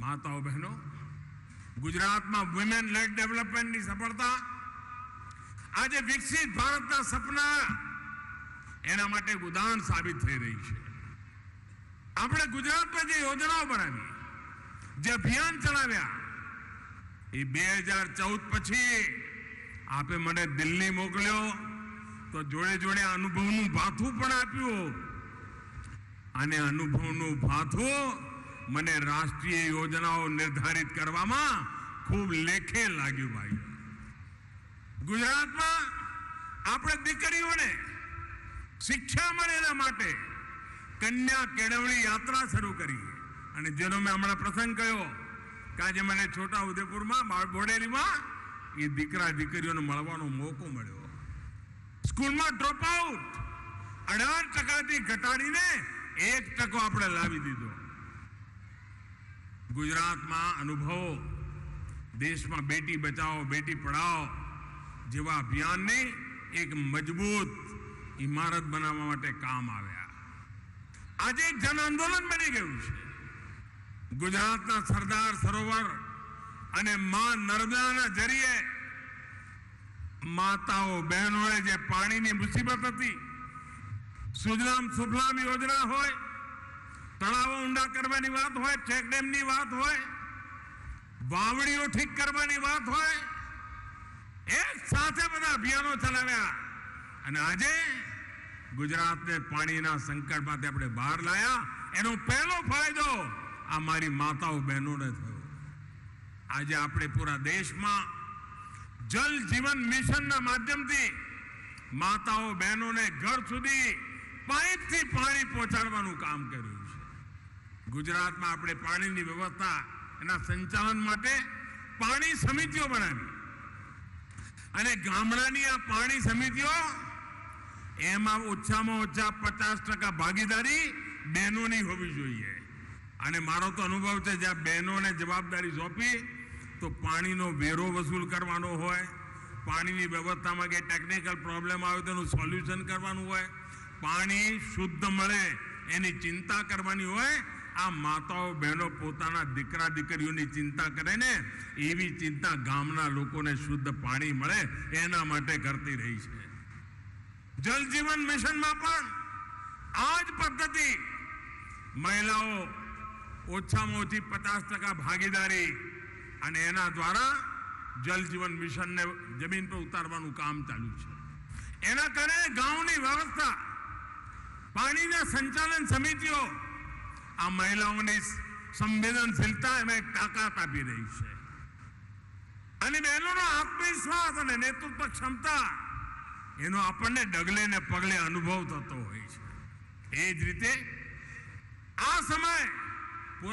માતાઓ, બહેનો, ગુજરાતમાં વુમેન લેડ ડેવલપમેન્ટની સફળતા આજે વિકસિત ભારતના સપના એના માટે એક ઉદાહરણ સાબિત થઈ રહી છે. આપણે ગુજરાતમાં જે યોજનાઓ બનાવી, જે અભિયાન ચલાવ્યા, એ બે હજાર ચૌદ પછી આપે મને દિલ્હી મોકલ્યો, તો જોડે જોડે અનુભવનું ભાથું પણ આપ્યું. અને અનુભવનું ભાથું મને રાષ્ટ્રીય યોજનાઓ નિર્ધારિત કરવામાં ખૂબ લેખે લાગ્યું ભાઈ. ગુજરાતમાં આપણે દીકરીઓને શિક્ષા મળે એના માટે કન્યા કેળવણી યાત્રા શરૂ કરી. અને જેનો મેં હમણાં પ્રસંગ કહ્યો કે આજે મને છોટા ઉદેપુરમાં બોડેલીમાં એ દીકરા દીકરીઓને મળવાનો મોકો મળ્યો. સ્કૂલમાં ડ્રોપ આઉટ. અઢાર ટકાથી ઘટાડીને એક ટકો આપણે લાવી દીધો. ગુજરાતમાં અનુભવો. દેશમાં બેટી બચાવો, બેટી પઢાઓ જેવા અભિયાનને એક મજબૂત ઇમારત બનાવવા માટે કામ આવ્યા આજે એક જન આંદોલન બની ગયું છે. ગુજરાતના સરદાર સરોવર અને મા નર્મદાના જરીએ માતાઓ, બહેનોએ જે પાણીની મુસીબત હતી, સુજલામ સુફલામ યોજના હોય તળાવો ઊંડા કરવાની વાત હોય ચેકડેમની વાત હોય વાવડીઓ ઠીક કરવાની વાત હોય, એક સાથે બધા અભિયાનો ચલાવ્યા. અને આજે ગુજરાતને પાણીના સંકટમાંથી આપણે બહાર લાયા. એનો પહેલો ફાયદો આ મારી માતાઓ બહેનોને થયો. આજે આપણે પૂરા દેશમાં જલ જીવન મિશનના માધ્યમથી માતાઓ બહેનોને ઘર સુધી પાઇપથી પાણી પહોંચાડવાનું કામ કર્યું. ગુજરાતમાં આપણે પાણીની વ્યવસ્થા, એના સંચાલન માટે પાણી સમિતિઓ બનાવી. અને ગામડાની આ પાણી સમિતિઓ, એમાં ઓછામાં ઓછા પચાસ ટકા ભાગીદારી બહેનોની હોવી જોઈએ. અને મારો તો અનુભવ છે, જ્યાં બહેનોને જવાબદારી સોંપી, તો પાણીનો વેરો વસૂલ કરવાનો હોય, પાણીની વ્યવસ્થામાં કે ટેકનિકલ પ્રોબ્લેમ આવે તો એનું સોલ્યુશન કરવાનું હોય, પાણી શુદ્ધ મળે એની ચિંતા કરવાની હોય આ માતાઓ, બહેનો પોતાના દીકરા, દીકરીઓની ચિંતા કરે ને, એવી ચિંતા ગામના લોકોને શુદ્ધ પાણી મળે, એના માટે કરતી રહી છે. જલ જીવન મિશનમાં પણ આ જ પદ્ધતિ. મહિલાઓ ઓછામાં ઓછી પચાસ ટકા ભાગીદારી અને એના દ્વારા જલ જીવન મિશનને જમીન પર ઉતારવાનું કામ ચાલુ છે. એના કારણે ગામની વ્યવસ્થા, પાણીના સંચાલન સમિતિઓ આ મહિલાઓની સંવેદનશીલતા એમાં એક તાકાત આપી રહી છે. અને બહેનોનો આત્મવિશ્વાસ અને નેતૃત્વ ક્ષમતા, એનો આપણને ડગલે ને પગલે અનુભવ થતો હોય છે. એ જ રીતે આ સમય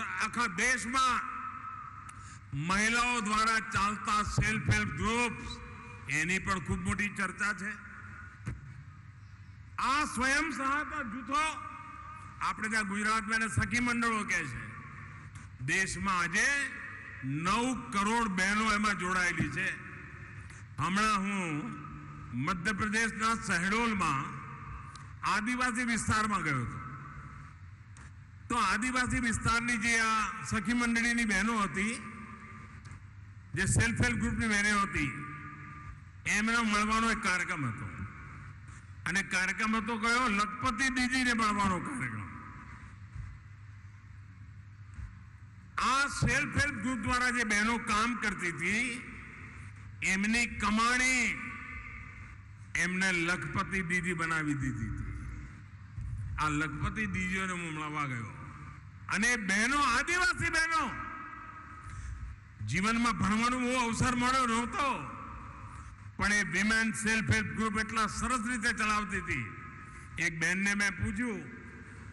આખા દેશમાં મહિલાઓ દ્વારા ચાલતા સેલ્ફ હેલ્પ ગ્રુપ્સ, એની પણ ખૂબ મોટી ચર્ચા છે. આ સ્વયં સહાયતા જૂથો આપણે ત્યાં ગુજરાતમાં સખી મંડળો કહે છે. દેશમાં આજે નવ કરોડ બહેનો એમાં જોડાયેલી છે. હમણાં હું મધ્યપ્રદેશના શહેડોલમાં આદિવાસી વિસ્તારમાં ગયો હતો. તો આદિવાસી વિસ્તારની જે આ સખી મંડળીની બહેનો હતી, જે સેલ્ફ હેલ્પ ગ્રુપની બહેનો હતી, એમને મળવાનો એક કાર્યક્રમ હતો. અને કાર્યક્રમ હતો કયો? લખપતિ દીદીને મળવાનો કાર્યક્રમ આ સેલ્ફ હેલ્પ ગ્રુપ દ્વારા જે બહેનો કામ કરતી હતી, એમની કમાણી એમને લખપતિ દીદી બનાવી દીધી હતી. આ લખપતિ દીદીઓને હું મળવા ગયો. અને બહેનો, આદિવાસી બહેનો, જીવનમાં ભણવાનો બહુ અવસર મળ્યો નહોતો, પણ એ વિમેન સેલ્ફ હેલ્પ ગ્રુપ એટલા સરસ રીતે ચલાવતી હતી. એક બેનને મેં પૂછ્યું,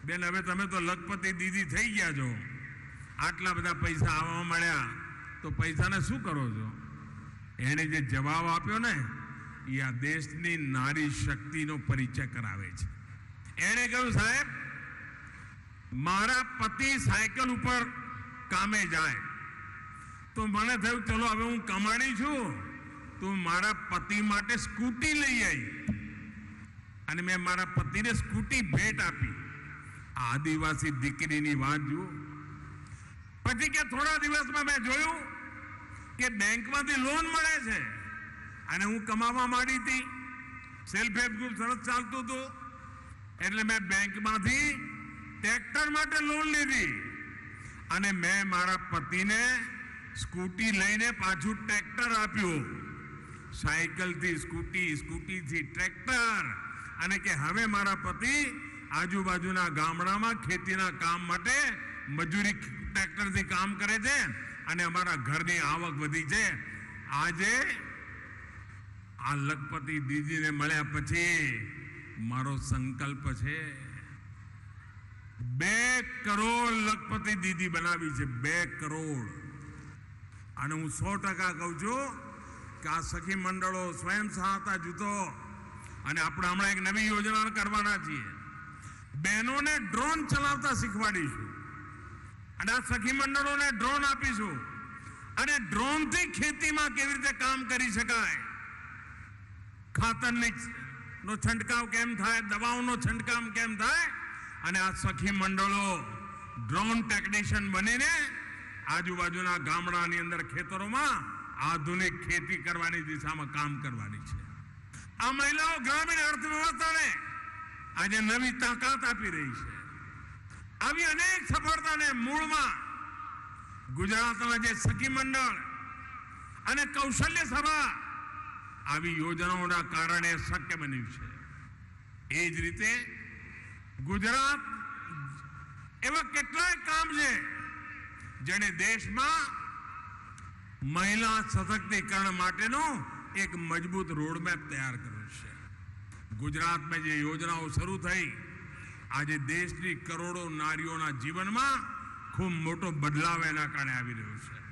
બેન, હવે તમે તો લખપતિ દીદી થઈ ગયા છો. આટલા બધા પૈસા આવવા મળ્યા, તો પૈસાને શું કરો છો? એણે જે જવાબ આપ્યો ને, એ આ દેશની નારી શક્તિનો પરિચય કરાવે છે. એણે કહ્યું, સાહેબ, મારા પતિ સાયકલ ઉપર કામે જાય. તો મને થયું, ચલો, હવે હું કમાણી છું. તો મારા પતિ માટે સ્કૂટી લઈ આવી અને મેં મારા પતિને સ્કૂટી ભેટ આપી. આદિવાસી દીકરીની વાત જુઓ. પછી કે થોડા દિવસમાં મેં જોયું કે બેંકમાંથી લોન મળે છે અને હું કમાવા માંડી હતી. સેલ્ફ હેલ્પ ગ્રુપ સરસ ચાલતું હતું. એટલે મેં બેંકમાંથી ટ્રેક્ટર માટે લોન લીધી. અને મેં મારા પતિને સ્કૂટી લઈને પાછું ટ્રેક્ટર આપ્યું. સાયકલથી સ્કૂટી, સ્કૂટીથી ટ્રેક્ટર. અને કે હવે મારા પતિ આજુબાજુના ગામડામાં ખેતીના કામ માટે મજૂરી ટ્રેક્ટરથી કામ કરે છે અને અમારા ઘરની આવક વધી છે. આજે આ લખપતિ દીદીને મળ્યા પછી મારો સંકલ્પ છે, બે કરોડ લખપતિ દીદી બનાવી છે, બે કરોડ. અને હું સો ટકા કહું છું કે આ સખી મંડળો સ્વયં સહાયતા જૂથો અને આપણે હમણાં એક નવી યોજના કરવાના છીએ. બહેનોને ડ્રોન ચલાવતા શીખવાડીશું. અને આ સખી મંડળોને ડ્રોન આપીશું. અને ડ્રોનથી ખેતીમાં કેવી રીતે કામ કરી શકાય? ખાતરની નો છંટકાવ કેમ થાય? દવાઓનો છંટકાવ કેમ થાય? અને આ સખી મંડળો ડ્રોન ટેકનિશિયન બનીને આજુબાજુના ગામડાની અંદર ખેતરોમાં આધુનિક ખેતી કરવાની દિશામાં કામ કરવાની છે. આ મહિલાઓ ગ્રામીણ અર્થવ્યવસ્થાને આજે નવી તાકાત આપી રહી છે. આવી અનેક સફળતાને મૂળમાં ગુજરાતના જે સખી મંડળ અને કૌશલ્ય સભા આવી યોજનાઓના કારણે શક્ય બન્યું છે. એ જ રીતે ગુજરાત એવા કેટલાય કામ છે જેણે દેશમાં મહિલા સશક્તિકરણ માટેનો એક મજબૂત રોડમેપ તૈયાર કર્યો છે. ગુજરાતમાં જે યોજનાઓ શરૂ થઈ આજે દેશની કરોડો નારીઓના જીવનમાં ખૂબ મોટો બદલાવ એના કારણે આવી રહ્યો છે.